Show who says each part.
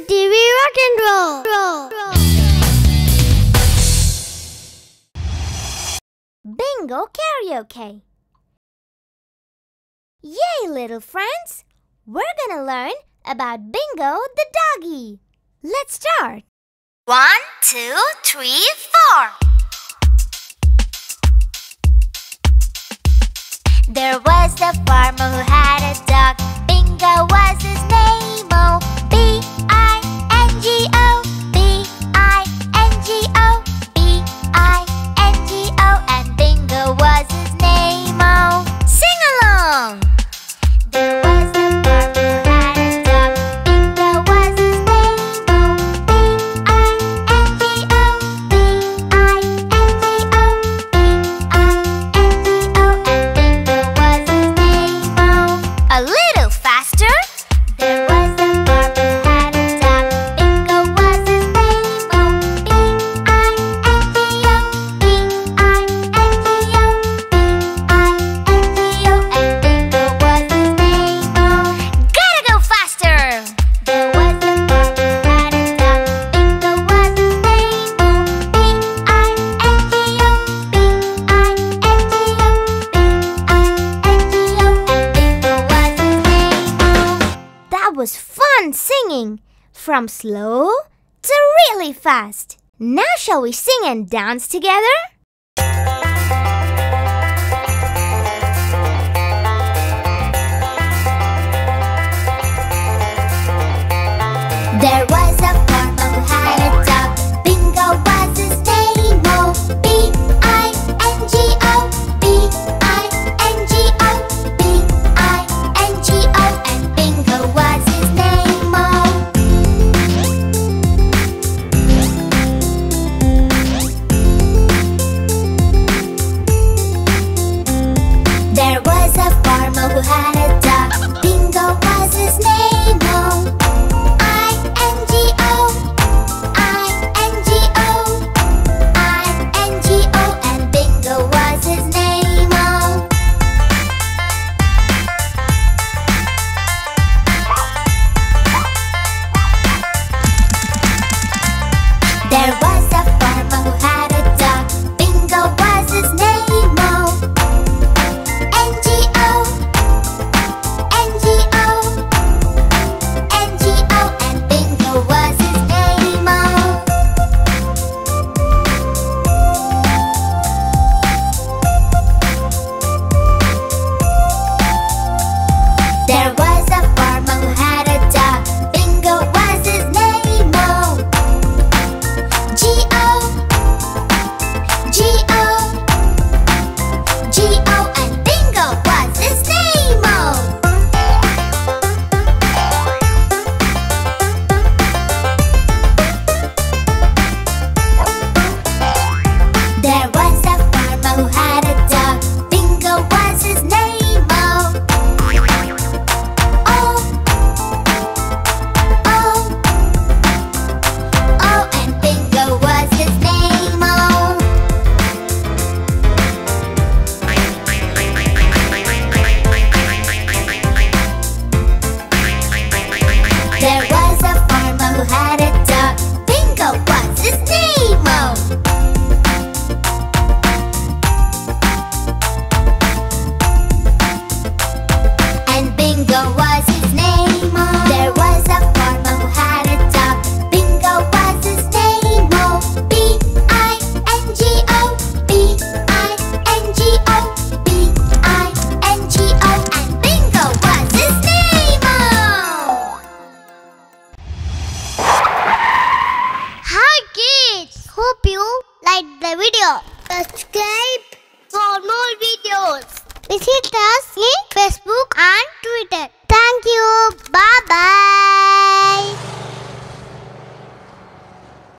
Speaker 1: TV rock and roll. roll, roll.
Speaker 2: Bingo karaoke. Yay, little friends! We're gonna learn about Bingo the doggy. Let's start. One, two, three, four. There was a farmer who had from slow to really fast. Now shall we sing and dance together?
Speaker 1: Hope you liked the video. Subscribe for more videos. Visit us in Facebook and Twitter. Thank you. Bye.